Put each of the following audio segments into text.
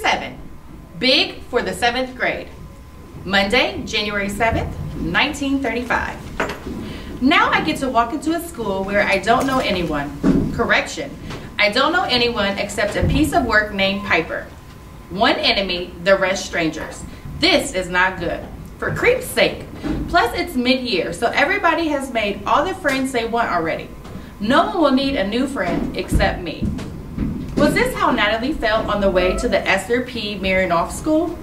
7. Big for the 7th grade. Monday, January 7th, 1935. Now I get to walk into a school where I don't know anyone. Correction, I don't know anyone except a piece of work named Piper. One enemy, the rest strangers. This is not good. For creep's sake. Plus it's mid-year, so everybody has made all the friends they want already. No one will need a new friend except me. Was this how Natalie felt on the way to the Esther P. Marinoff School?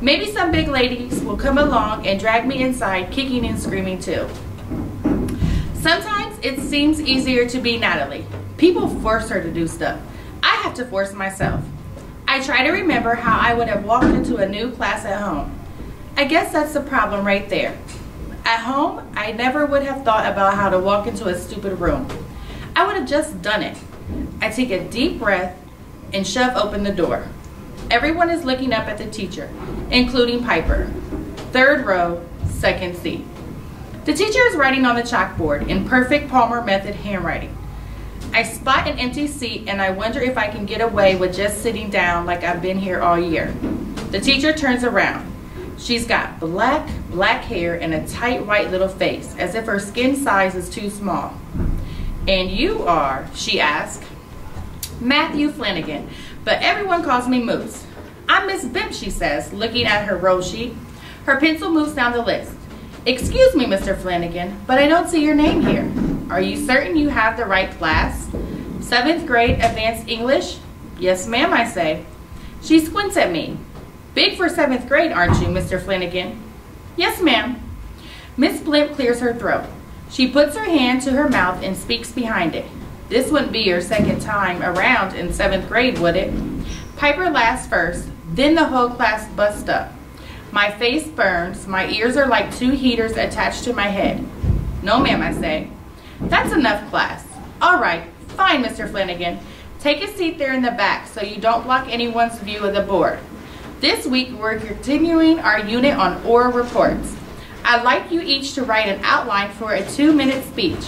Maybe some big ladies will come along and drag me inside kicking and screaming too. Sometimes it seems easier to be Natalie. People force her to do stuff. I have to force myself. I try to remember how I would have walked into a new class at home. I guess that's the problem right there. At home, I never would have thought about how to walk into a stupid room. I would have just done it. I take a deep breath and shove open the door. Everyone is looking up at the teacher, including Piper. Third row, second seat. The teacher is writing on the chalkboard in perfect Palmer method handwriting. I spot an empty seat and I wonder if I can get away with just sitting down like I've been here all year. The teacher turns around. She's got black, black hair and a tight white little face, as if her skin size is too small. And you are, she asked. Matthew Flanagan, but everyone calls me Moose. I'm Miss Bimp, she says, looking at her roll sheet. Her pencil moves down the list. Excuse me, Mr. Flanagan, but I don't see your name here. Are you certain you have the right class? Seventh grade advanced English? Yes, ma'am, I say. She squints at me. Big for seventh grade, aren't you, Mr. Flanagan? Yes, ma'am. Miss Blimp clears her throat. She puts her hand to her mouth and speaks behind it. This wouldn't be your second time around in seventh grade, would it? Piper laughs first, then the whole class busts up. My face burns, my ears are like two heaters attached to my head. No, ma'am, I say. That's enough class. All right, fine, Mr. Flanagan. Take a seat there in the back so you don't block anyone's view of the board. This week, we're continuing our unit on oral reports. I'd like you each to write an outline for a two-minute speech.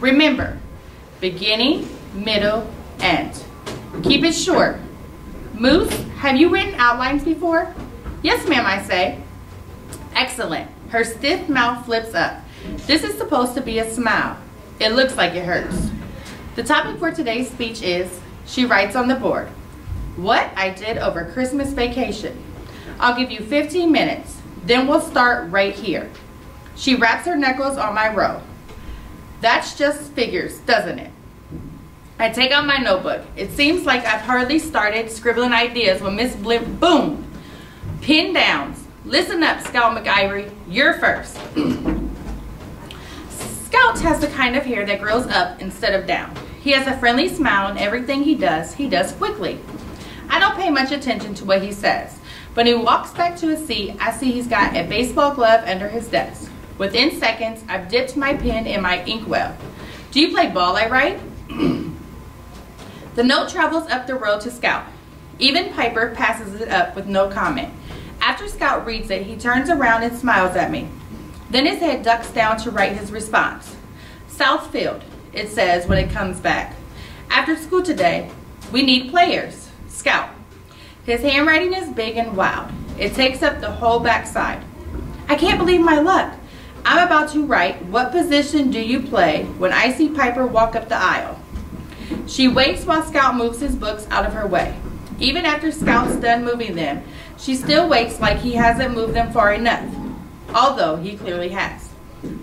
Remember, beginning, middle, end. Keep it short. Moose, have you written outlines before? Yes, ma'am, I say. Excellent. Her stiff mouth flips up. This is supposed to be a smile. It looks like it hurts. The topic for today's speech is, she writes on the board, what I did over Christmas vacation. I'll give you 15 minutes, then we'll start right here. She raps her knuckles on my row. That's just figures, doesn't it? I take out my notebook. It seems like I've hardly started scribbling ideas when Miss Blimp, boom, pin downs. Listen up, Scout McIvory, you're first. Scout has the kind of hair that grows up instead of down. He has a friendly smile and everything he does, he does quickly. I don't pay much attention to what he says. When he walks back to his seat, I see he's got a baseball glove under his desk. Within seconds, I've dipped my pen in my inkwell. Do you play ball, I write? the note travels up the road to Scout. Even Piper passes it up with no comment. After Scout reads it, he turns around and smiles at me. Then his head ducks down to write his response. Southfield, it says when it comes back. After school today, we need players. Scout. His handwriting is big and wild. It takes up the whole backside. I can't believe my luck. I'm about to write, what position do you play when I see Piper walk up the aisle? She waits while Scout moves his books out of her way. Even after Scout's done moving them, she still waits like he hasn't moved them far enough, although he clearly has.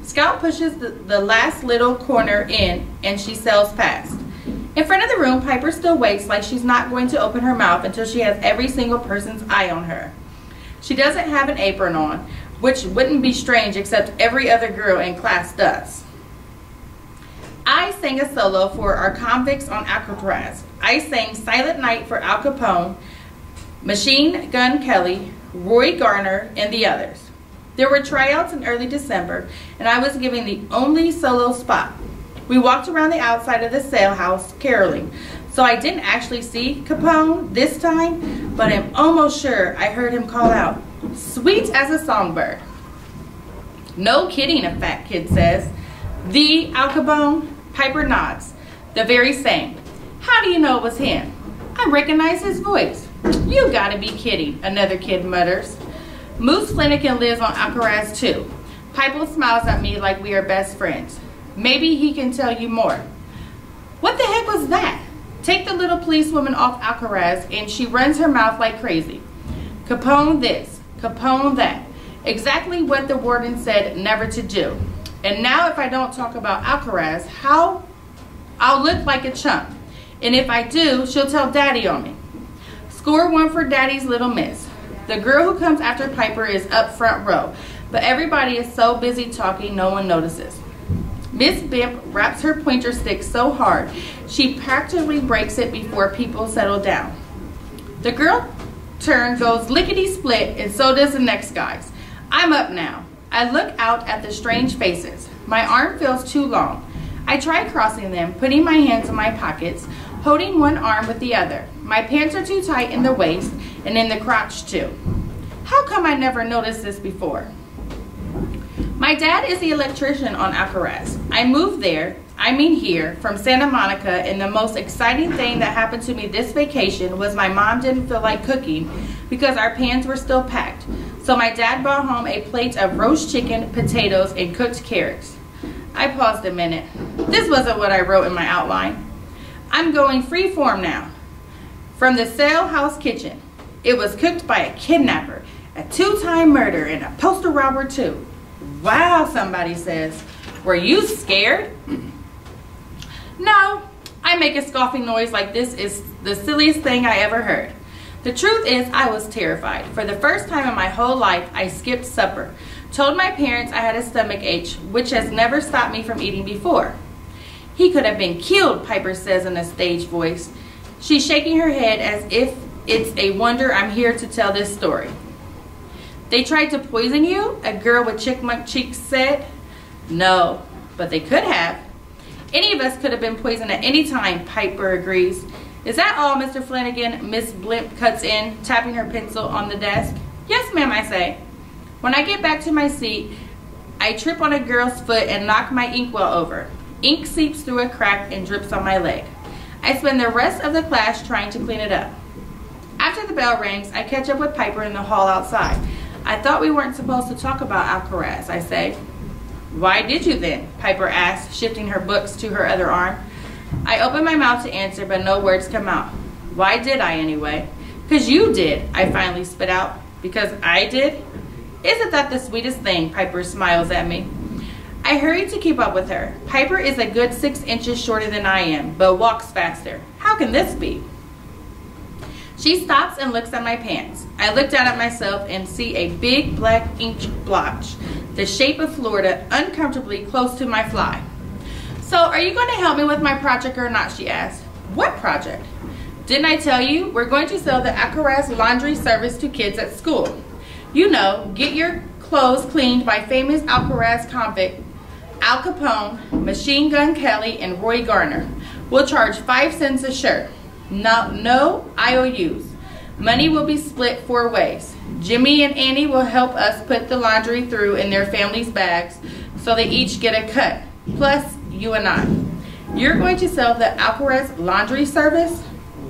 Scout pushes the, the last little corner in and she sails past. In front of the room, Piper still waits like she's not going to open her mouth until she has every single person's eye on her. She doesn't have an apron on, which wouldn't be strange except every other girl in class does. I sang a solo for our convicts on Alcatraz. I sang Silent Night for Al Capone, Machine Gun Kelly, Roy Garner, and the others. There were tryouts in early December, and I was given the only solo spot. We walked around the outside of the cell house caroling, so I didn't actually see Capone this time, but I'm almost sure I heard him call out, sweet as a songbird. No kidding, a fat kid says. The Al Capone? Piper nods. The very same. How do you know it was him? I recognize his voice. You gotta be kidding, another kid mutters. Moose Flanagan lives on Alcatraz too. Piper smiles at me like we are best friends. Maybe he can tell you more. What the heck was that? Take the little policewoman off Alcatraz and she runs her mouth like crazy. Capone this, Capone that. Exactly what the warden said never to do. And now if I don't talk about Alcatraz, how I'll look like a chump. And if I do, she'll tell daddy on me. Score one for daddy's little miss. The girl who comes after Piper is up front row, but everybody is so busy talking no one notices. Miss Bimp raps her pointer stick so hard, she practically breaks it before people settle down. The girl turn goes lickety-split, and so does the next guy's. I'm up now. I look out at the strange faces. My arm feels too long. I try crossing them, putting my hands in my pockets, holding one arm with the other. My pants are too tight in the waist and in the crotch too. How come I never noticed this before? My dad is the electrician on Alcatraz. I moved there, I mean here, from Santa Monica, and the most exciting thing that happened to me this vacation was my mom didn't feel like cooking because our pans were still packed. So my dad brought home a plate of roast chicken, potatoes, and cooked carrots. I paused a minute. This wasn't what I wrote in my outline. I'm going free form now. From the cell house kitchen. It was cooked by a kidnapper, a two-time murderer, and a postal robber too. Wow, somebody says. Were you scared? No, I make a scoffing noise like this is the silliest thing I ever heard. The truth is, I was terrified. For the first time in my whole life, I skipped supper. Told my parents I had a stomach ache, which has never stopped me from eating before. He could have been killed, Piper says in a stage voice. She's shaking her head as if it's a wonder I'm here to tell this story. They tried to poison you? A girl with chickmunk cheeks said. No, but they could have. Any of us could have been poisoned at any time, Piper agrees. Is that all, Mr. Flanagan? Miss Blimp cuts in, tapping her pencil on the desk. Yes, ma'am, I say. When I get back to my seat, I trip on a girl's foot and knock my inkwell over. Ink seeps through a crack and drips on my leg. I spend the rest of the class trying to clean it up. After the bell rings, I catch up with Piper in the hall outside. I thought we weren't supposed to talk about Alcatraz, I say. Why did you then? Piper asks, shifting her books to her other arm. I open my mouth to answer, but no words come out. Why did I anyway? Because you did, I finally spit out. Because I did? Isn't that the sweetest thing? Piper smiles at me. I hurry to keep up with her. Piper is a good six inches shorter than I am, but walks faster. How can this be? She stops and looks at my pants. I look down at myself and see a big black ink blotch, the shape of Florida, uncomfortably close to my fly. So, are you going to help me with my project or not? She asked. What project? Didn't I tell you? We're going to sell the Alcatraz laundry service to kids at school. You know, get your clothes cleaned by famous Alcatraz convict Al Capone, Machine Gun Kelly, and Roy Garner. We'll charge five cents a shirt. No, no IOUs. Money will be split four ways. Jimmy and Annie will help us put the laundry through in their family's bags so they each get a cut. Plus, you and I. You're going to sell the Alcatraz laundry service?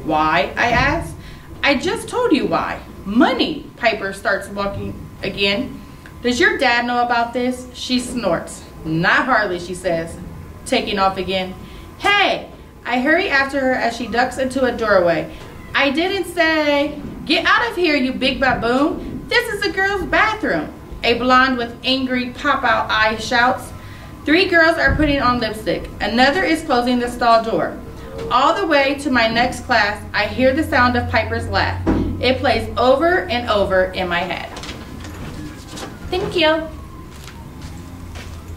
Why? I asked. I just told you why. Money. Piper starts walking again. Does your dad know about this? She snorts. Not hardly, she says, taking off again. Hey! I hurry after her as she ducks into a doorway. I didn't say, get out of here, you big baboon. This is a girl's bathroom. A blonde with angry pop-out eyes shouts. Three girls are putting on lipstick. Another is closing the stall door. All the way to my next class, I hear the sound of Piper's laugh. It plays over and over in my head. Thank you.